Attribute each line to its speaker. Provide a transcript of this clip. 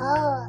Speaker 1: 哦。